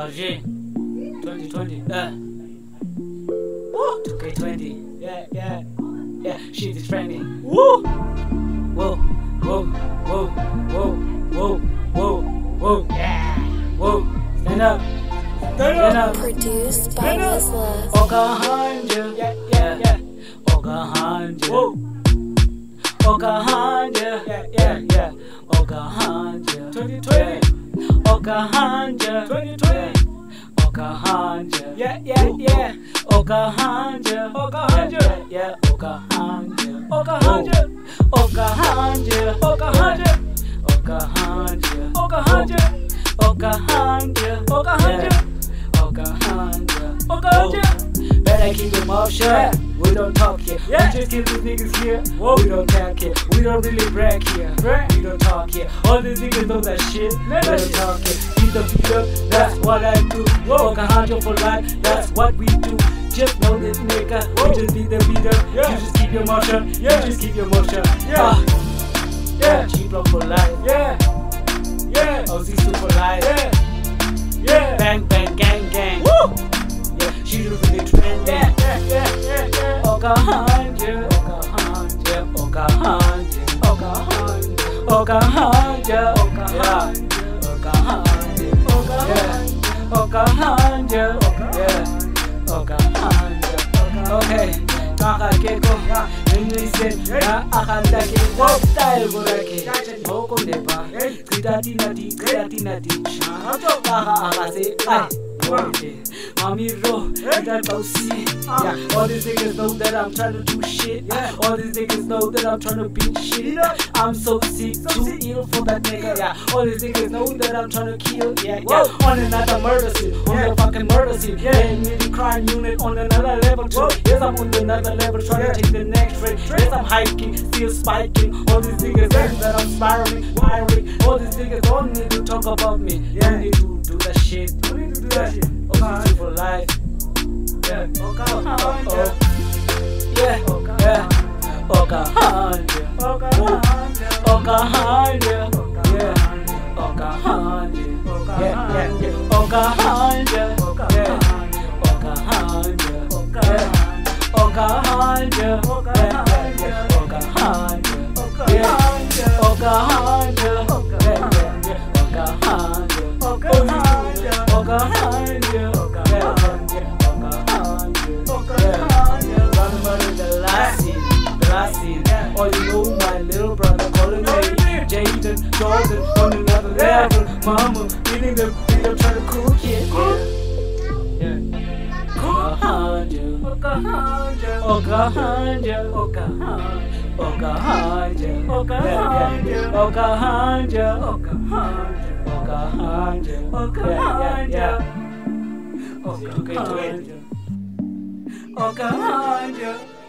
RG 2020 uh. Woo! 2K20 yeah yeah yeah shit is trending Woo! Whoa whoa whoa whoa whoa whoa whoa yeah. Whoa stand up. Stand up. Produced by Wizla. Okahandja yeah yeah yeah. Okahandja whoa. Okahandja yeah yeah yeah Okahandja 2020 Okahandja 2020 Okahandja yeah yeah yeah Okahandja Okahandja yeah yeah Okahandja Okahandja Okahandja Okahandja Okahandja Okahandja Okahandja Okahandja Okahandja Okahandja Better keep your mouth shut we don't talk here. Yeah. We just give these niggas here. Whoa. We don't talk here. We don't really brag here. Brag. We don't talk here. All these niggas know that shit. Know we don't talk here. Beat the up. That's what I do. Whoa. Okahandja for life. That's what we do. Just know this nigga. Whoa. We just beat the up. Yeah. You just keep your shut. Yeah. You just keep your shut. Yeah. Ah. Yeah. Cheap love for life. Yeah. Yeah. OC2 for life. Yeah. Yeah. Bang bang gang gang. Woo. Yeah. She really trending. Yeah. Yeah. Yeah. Yeah. Yeah. Okahandja, Okahandja, Okahandja, Okahandja, Okahandja, Okahandja, Pocahontas, yeah, Pocahontas. Okay, kakakeko emlise na akantaki style buraki bokundepa citatinati citatinati kaka akase ai Mami ro, that bossy, ah. yeah. All these niggas know that I'm trying to do shit, yeah. All these niggas know that I'm trying to beat shit, I'm so sick, too ill for that nigga, yeah. All these niggas know that I'm trying to kill, yeah, yeah. On another murder scene, on Yeah. the fucking murder scene, Yeah. yeah. In the crime unit on another level too. Whoa. Yes, I'm on another level trying Yeah. to take the next train. Yes, I'm hiking, still spiking. All these niggas know that I'm spiraling, wiring. All these niggas don't need to talk about me. Yeah. Don't need to shit. Yeah. OG2 for life. Yeah. Oh, oh. Yeah. Yeah. Oka hundred. Oka hundred. Yeah. Oka hundred. Yeah. Yeah. Yeah. Oka hundred. Yeah. Oka hundred. Yeah. Oka hundred. Yeah. Oka hundred. Yeah. Oka hundred. behind you. Behind you. Behind you. Behind you. Remember last scene. Last scene. Oh, you know my little brother calling me Jaden, Jordan, on another level. Mama, eating the food, trying to cook it. Behind you. Behind you. Behind you. Behind you. Behind you. Behind you. Behind you. Oh, Wakanda. Yeah, yeah, yeah. Wakanda.